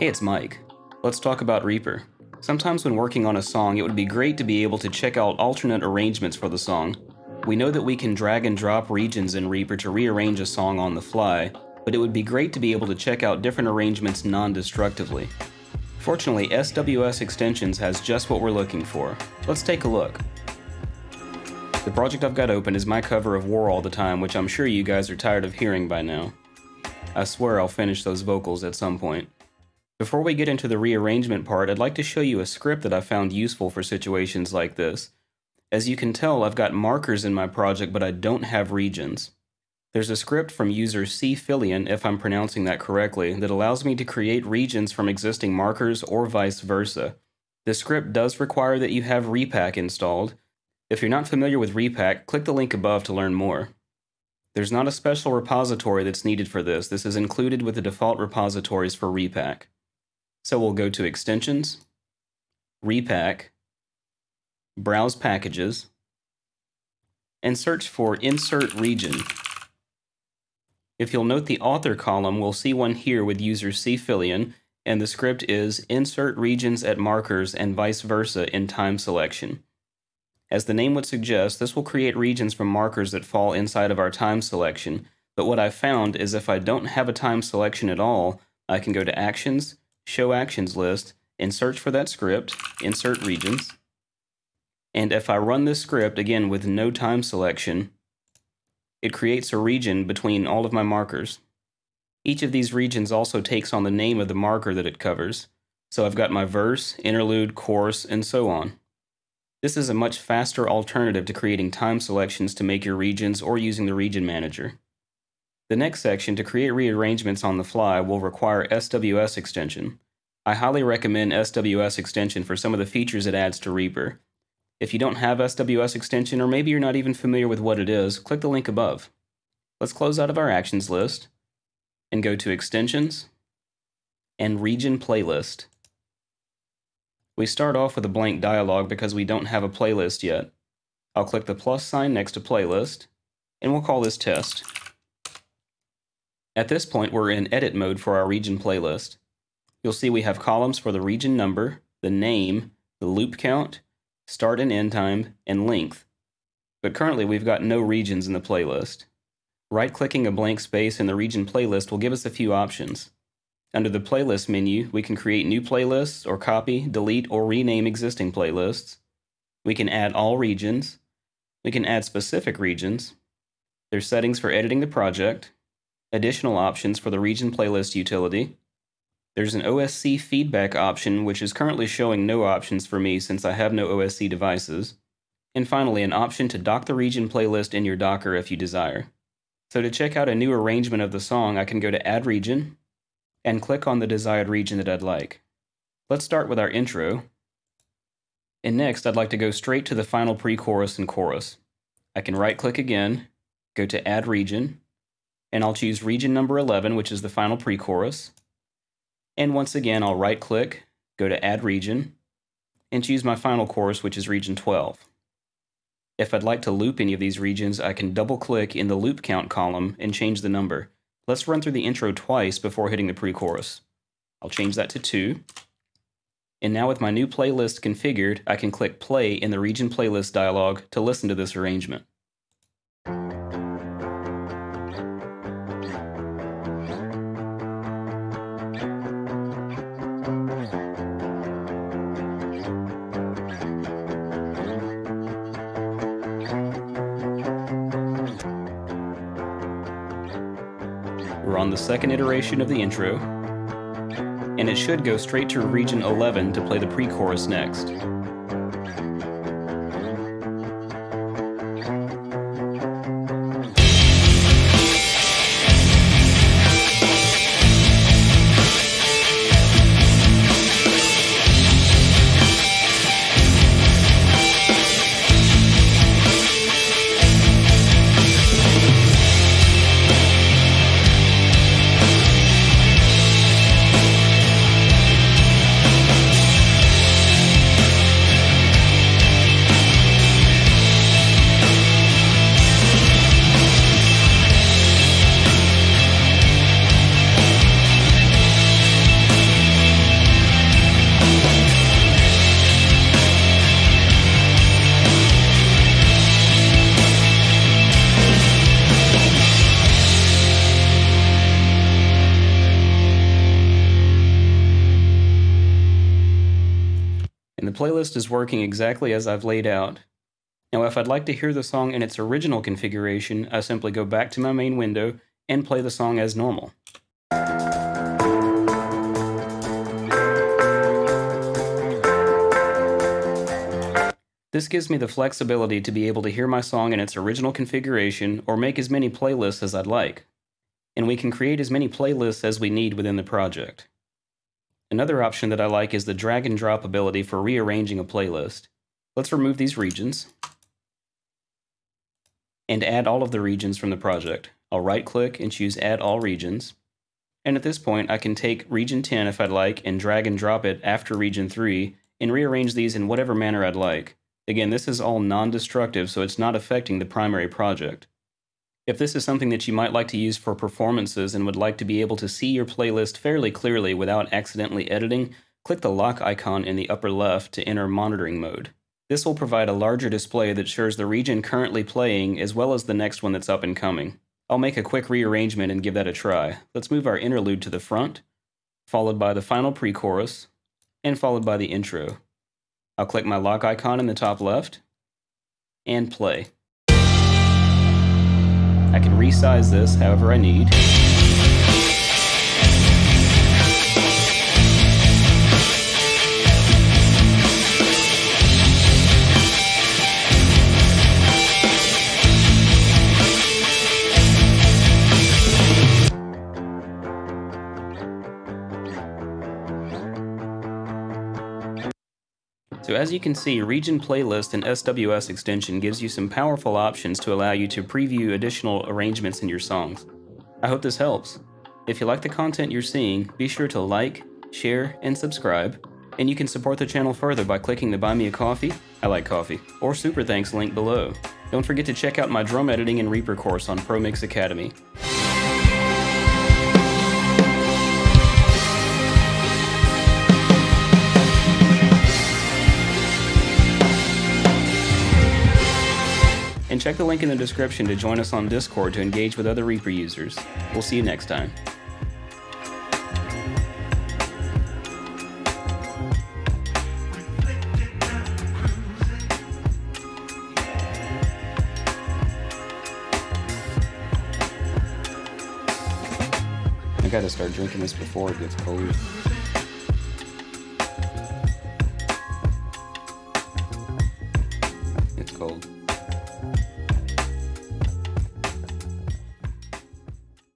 Hey, it's Mike. Let's talk about Reaper. Sometimes when working on a song, it would be great to be able to check out alternate arrangements for the song. We know that we can drag and drop regions in Reaper to rearrange a song on the fly, but it would be great to be able to check out different arrangements non-destructively. Fortunately, SWS Extensions has just what we're looking for. Let's take a look. The project I've got open is my cover of War All the Time, which I'm sure you guys are tired of hearing by now. I swear I'll finish those vocals at some point. Before we get into the rearrangement part, I'd like to show you a script that I found useful for situations like this. As you can tell, I've got markers in my project, but I don't have regions. There's a script from user cfillion, if I'm pronouncing that correctly, that allows me to create regions from existing markers or vice versa. The script does require that you have ReaPack installed. If you're not familiar with ReaPack, click the link above to learn more. There's not a special repository that's needed for this. This is included with the default repositories for ReaPack. So we'll go to Extensions, ReaPack, Browse Packages, and search for Insert Region. If you'll note the author column, we'll see one here with user cfillion, and the script is insert regions at markers and vice versa in time selection. As the name would suggest, this will create regions from markers that fall inside of our time selection, but what I've found is if I don't have a time selection at all, I can go to Actions, Show Actions list, and search for that script, insert regions. And if I run this script, again with no time selection, it creates a region between all of my markers. Each of these regions also takes on the name of the marker that it covers. So I've got my verse, interlude, chorus, and so on. This is a much faster alternative to creating time selections to make your regions or using the region manager. The next section, to create rearrangements on the fly, will require SWS extension. I highly recommend SWS extension for some of the features it adds to Reaper. If you don't have SWS extension, or maybe you're not even familiar with what it is, click the link above. Let's close out of our actions list and go to Extensions and Region Playlist. We start off with a blank dialog because we don't have a playlist yet. I'll click the plus sign next to Playlist, and we'll call this Test. At this point, we're in edit mode for our region playlist. You'll see we have columns for the region number, the name, the loop count, start and end time, and length. But currently we've got no regions in the playlist. Right-clicking a blank space in the region playlist will give us a few options. Under the playlist menu, we can create new playlists or copy, delete, or rename existing playlists. We can add all regions. We can add specific regions. There's settings for editing the project, additional options for the region playlist utility. There's an OSC feedback option, which is currently showing no options for me since I have no OSC devices. And finally, an option to dock the region playlist in your Docker if you desire. So to check out a new arrangement of the song, I can go to Add Region and click on the desired region that I'd like. Let's start with our intro. And next, I'd like to go straight to the final pre-chorus and chorus. I can right-click again, go to Add Region, and I'll choose region number 11, which is the final pre-chorus. And once again, I'll right click, go to add region, and choose my final chorus, which is region 12. If I'd like to loop any of these regions, I can double click in the loop count column and change the number. Let's run through the intro twice before hitting the pre-chorus. I'll change that to 2. And now with my new playlist configured, I can click play in the region playlist dialog to listen to this arrangement. We're on the second iteration of the intro, and it should go straight to region 11 to play the pre-chorus next. Playlist is working exactly as I've laid out. Now if I'd like to hear the song in its original configuration, I simply go back to my main window and play the song as normal. This gives me the flexibility to be able to hear my song in its original configuration or make as many playlists as I'd like. And we can create as many playlists as we need within the project. Another option that I like is the drag and drop ability for rearranging a playlist. Let's remove these regions and add all of the regions from the project. I'll right click and choose add all regions. And at this point I can take region 10 if I'd like and drag and drop it after region 3 and rearrange these in whatever manner I'd like. Again, this is all non-destructive, so it's not affecting the primary project. If this is something that you might like to use for performances and would like to be able to see your playlist fairly clearly without accidentally editing, click the lock icon in the upper left to enter monitoring mode. This will provide a larger display that shows the region currently playing as well as the next one that's up and coming. I'll make a quick rearrangement and give that a try. Let's move our interlude to the front, followed by the final pre-chorus, and followed by the intro. I'll click my lock icon in the top left and play. I can resize this however I need. So as you can see, Region Playlist and SWS extension gives you some powerful options to allow you to preview additional arrangements in your songs. I hope this helps. If you like the content you're seeing, be sure to like, share, and subscribe, and you can support the channel further by clicking the Buy Me a Coffee, I like coffee, or Super Thanks link below. Don't forget to check out my drum editing and Reaper course on ProMix Academy. And check the link in the description to join us on Discord to engage with other Reaper users. We'll see you next time. I gotta start drinking this before it gets cold.